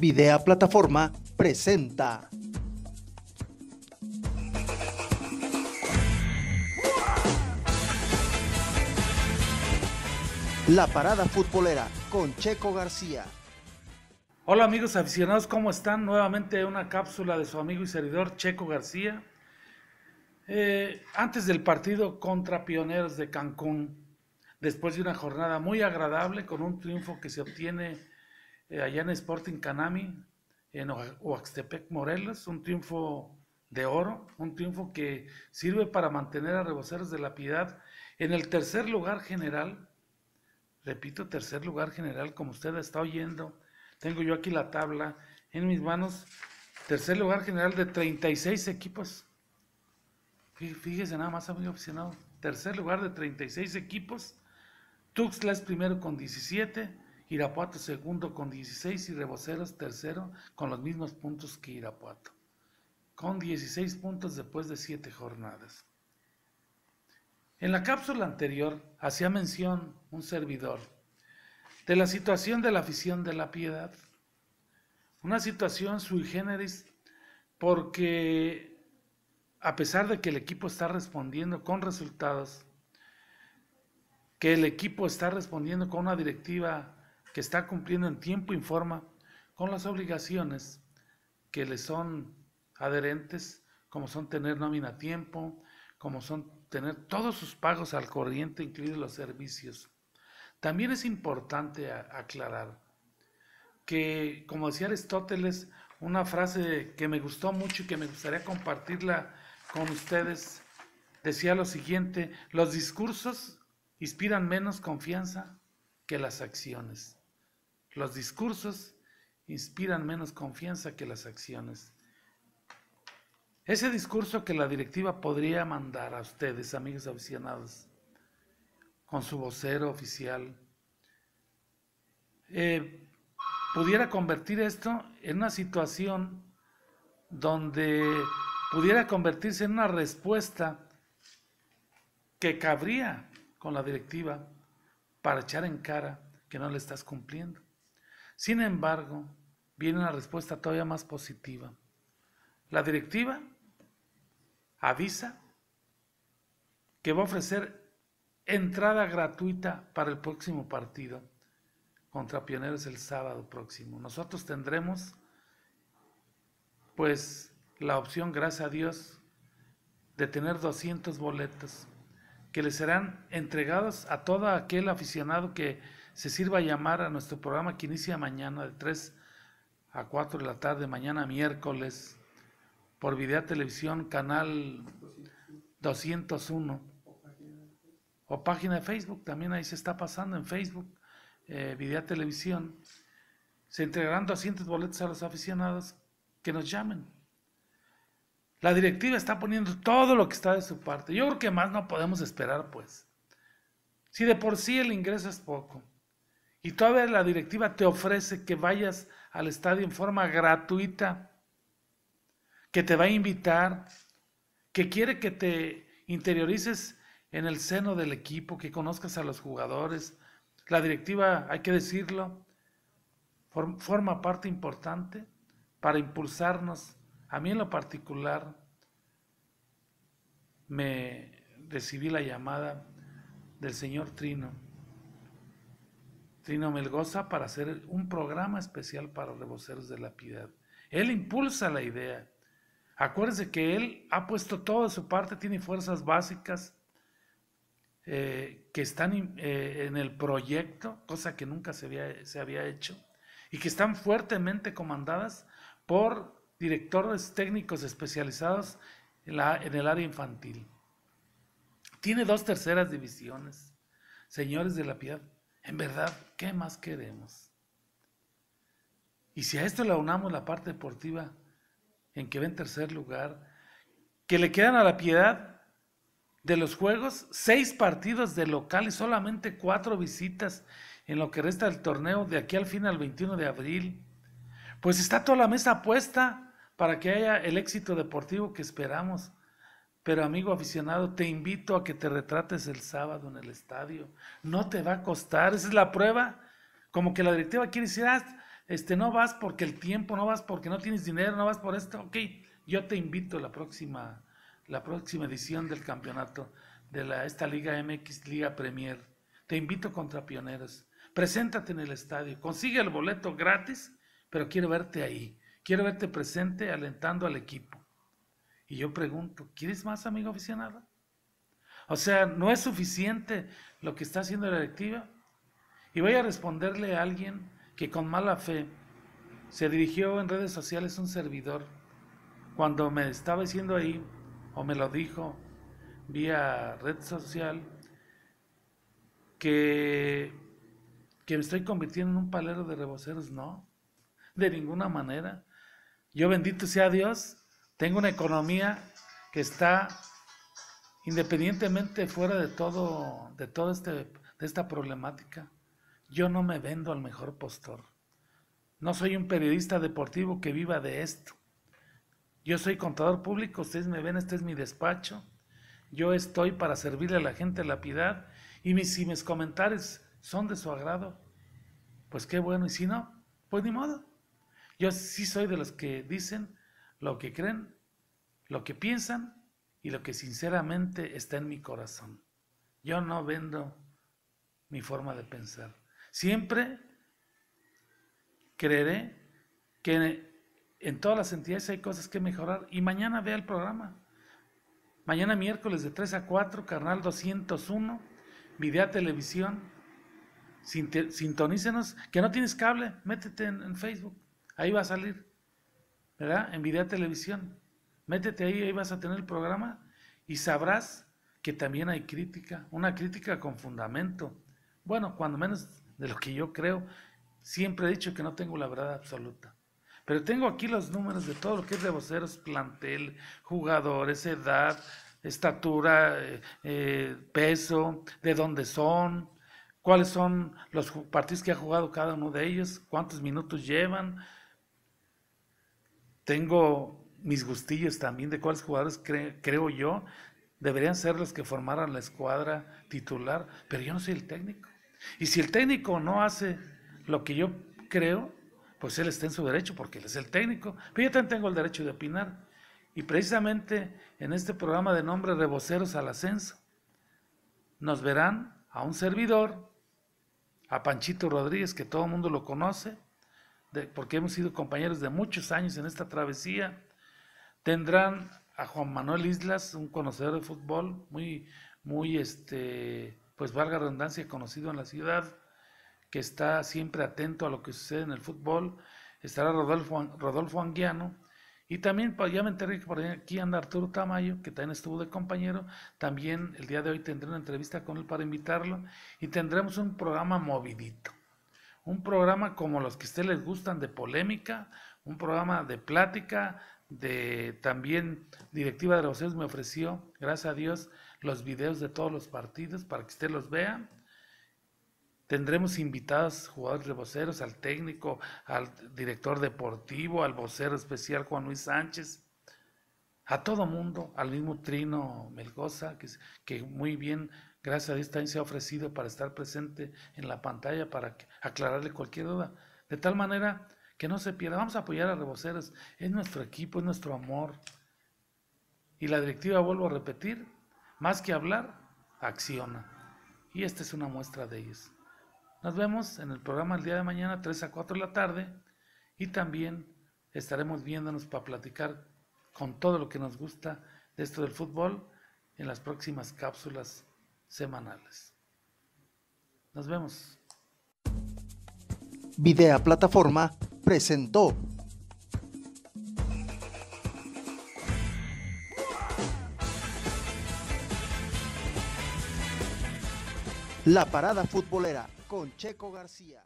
Videa Plataforma presenta. La parada futbolera con Checo García. Hola amigos aficionados, ¿cómo están? Nuevamente una cápsula de su amigo y servidor Checo García. Eh, antes del partido contra Pioneros de Cancún, después de una jornada muy agradable con un triunfo que se obtiene eh, allá en Sporting Canami, en Oaxtepec, Morelos, un triunfo de oro, un triunfo que sirve para mantener a Reboceros de la Piedad en el tercer lugar general. Repito, tercer lugar general, como usted está oyendo. Tengo yo aquí la tabla en mis manos. Tercer lugar general de 36 equipos. Fíjese nada más, amigo aficionado. Tercer lugar de 36 equipos. Tuxtla es primero con 17. Irapuato segundo con 16 y Reboceros tercero con los mismos puntos que Irapuato, con 16 puntos después de 7 jornadas. En la cápsula anterior hacía mención un servidor de la situación de la afición de la piedad, una situación sui generis porque a pesar de que el equipo está respondiendo con resultados, que el equipo está respondiendo con una directiva que está cumpliendo en tiempo y forma con las obligaciones que le son adherentes, como son tener nómina a tiempo, como son tener todos sus pagos al corriente, incluidos los servicios. También es importante aclarar que, como decía Aristóteles, una frase que me gustó mucho y que me gustaría compartirla con ustedes, decía lo siguiente, los discursos inspiran menos confianza que las acciones. Los discursos inspiran menos confianza que las acciones. Ese discurso que la directiva podría mandar a ustedes, amigos aficionados, con su vocero oficial, eh, pudiera convertir esto en una situación donde pudiera convertirse en una respuesta que cabría con la directiva para echar en cara que no le estás cumpliendo. Sin embargo, viene una respuesta todavía más positiva. La directiva avisa que va a ofrecer entrada gratuita para el próximo partido contra Pioneros el sábado próximo. Nosotros tendremos pues la opción, gracias a Dios, de tener 200 boletos que le serán entregados a todo aquel aficionado que se sirva llamar a nuestro programa que inicia mañana de 3 a 4 de la tarde, mañana miércoles, por Video Televisión, canal 201, o página de Facebook, también ahí se está pasando en Facebook, eh, Televisión. Se entregarán 200 boletos a los aficionados que nos llamen. La directiva está poniendo todo lo que está de su parte. Yo creo que más no podemos esperar, pues. Si de por sí el ingreso es poco, y todavía la directiva te ofrece que vayas al estadio en forma gratuita, que te va a invitar, que quiere que te interiorices en el seno del equipo, que conozcas a los jugadores. La directiva, hay que decirlo, forma parte importante para impulsarnos. A mí en lo particular me recibí la llamada del señor Trino Trino Melgoza para hacer un programa especial para reboceros de la piedad. Él impulsa la idea. Acuérdense que él ha puesto toda su parte, tiene fuerzas básicas eh, que están eh, en el proyecto, cosa que nunca se había, hecho, y que están fuertemente comandadas por directores técnicos especializados en el área infantil. Tiene dos terceras divisiones. Señores de la piedad, en verdad, ¿qué más queremos? Y si a esto le unamos la parte deportiva, en que va en tercer lugar, que le quedan a la piedad de los juegos seis partidos de local y solamente cuatro visitas en lo que resta del torneo de aquí al fin al 21 de abril, pues está toda la mesa puesta para que haya el éxito deportivo que esperamos. Pero amigo aficionado, te invito a que te retrates el sábado en el estadio. No te va a costar, esa es la prueba. Como que la directiva quiere decir, ah, este, no vas porque el tiempo, no vas porque no tienes dinero, no vas por esto, ok, yo te invito a la próxima, la próxima edición del campeonato de la, esta Liga MX, Liga Premier. Te invito contra Pioneros. Preséntate en el estadio, consigue el boleto gratis, pero quiero verte ahí. Quiero verte presente alentando al equipo. Y yo pregunto, ¿quieres más, amigo aficionado? O sea, ¿no es suficiente lo que está haciendo la directiva? Y voy a responderle a alguien que con mala fe se dirigió en redes sociales un servidor cuando me estaba diciendo ahí, o me lo dijo vía red social, que, que me estoy convirtiendo en un palero de reboceros. No, de ninguna manera. Yo bendito sea Dios, tengo una economía que está independientemente fuera de todo, de este, esta problemática. Yo no me vendo al mejor postor. No soy un periodista deportivo que viva de esto. Yo soy contador público, ustedes me ven, este es mi despacho. Yo estoy para servirle a la gente la piedad y si mis comentarios son de su agrado, pues qué bueno. Y si no, pues ni modo. Yo sí soy de los que dicen lo que creen, lo que piensan y lo que sinceramente está en mi corazón. Yo no vendo mi forma de pensar. Siempre creeré que en todas las entidades hay cosas que mejorar y mañana vea el programa. Mañana miércoles de 3 a 4, canal 201, Videa Televisión. Sintonícenos, que no tienes cable, métete en, Facebook, ahí va a salir, ¿verdad? En Videa Televisión. Métete ahí, ahí vas a tener el programa y sabrás que también hay crítica, una crítica con fundamento. Bueno, cuando menos de lo que yo creo. Siempre he dicho que no tengo la verdad absoluta. Pero tengo aquí los números de todo lo que es de voceros, plantel, jugadores, edad, estatura, eh, eh, peso, de dónde son, cuáles son los partidos que ha jugado cada uno de ellos, cuántos minutos llevan. Tengo mis gustillos también de cuáles jugadores creo yo deberían ser los que formaran la escuadra titular, pero yo no soy el técnico. Y si el técnico no hace lo que yo creo, pues él está en su derecho porque él es el técnico. Pero yo también tengo el derecho de opinar. Y precisamente en este programa de nombre Reboceros al Ascenso, nos verán a un servidor, a Panchito Rodríguez, que todo el mundo lo conoce, porque hemos sido compañeros de muchos años en esta travesía. Tendrán a Juan Manuel Islas, un conocedor de fútbol, muy, muy este, pues valga redundancia, conocido en la ciudad, que está siempre atento a lo que sucede en el fútbol. Estará Rodolfo, Rodolfo Anguiano. Y también, pues, ya me enteré que por aquí anda Arturo Tamayo, que también estuvo de compañero. También el día de hoy tendré una entrevista con él para invitarlo. Y tendremos un programa movidito. Un programa como los que a ustedes les gustan de polémica, un programa de plática, de también directiva de los me ofreció, gracias a Dios, los videos de todos los partidos para que usted los vea. Tendremos invitados jugadores de voceros, al técnico, al director deportivo, al vocero especial Juan Luis Sánchez, a todo mundo, al mismo Trino Melgoza, que, que muy bien, gracias a Dios, también se ha ofrecido para estar presente en la pantalla para aclararle cualquier duda. De tal manera que no se pierda. Vamos a apoyar a Reboceros. Es nuestro equipo, es nuestro amor. Y la directiva, vuelvo a repetir, más que hablar, acciona. Y esta es una muestra de ellos. Nos vemos en el programa el día de mañana, 3 a 4 de la tarde. Y también estaremos viéndonos para platicar con todo lo que nos gusta de esto del fútbol en las próximas cápsulas semanales. Nos vemos. Videa Plataforma presentó La Parada Futbolera con Checo García.